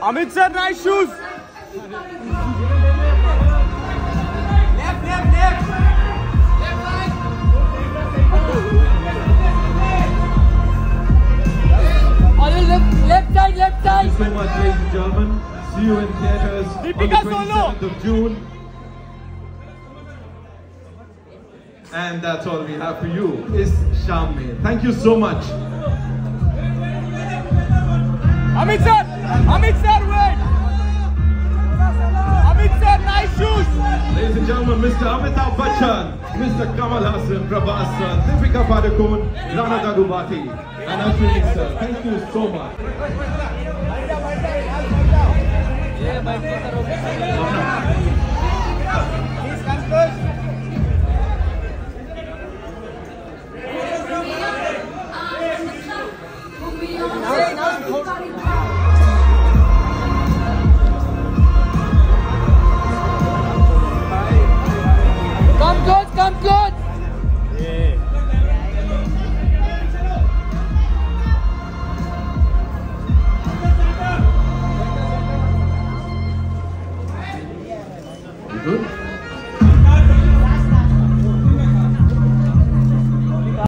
Amit sir, nice shoes. Olive, left, left Left, left side, left Thank you so much, ladies and gentlemen. See you in theaters on the Deepika Solo. 27th of June. And that's all we have for you is Sham Thank you so much. Amit sir, Amit sir, wait. Amit sir, nice shoes. Ladies and gentlemen, Mr. Amitabh Bachchan, Mr. Kamal Haasan, Prabhas sir, Deepika Padukone, Rana Daggubati, and Ashwini sir. Thank you so much. 嗯